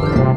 Bye.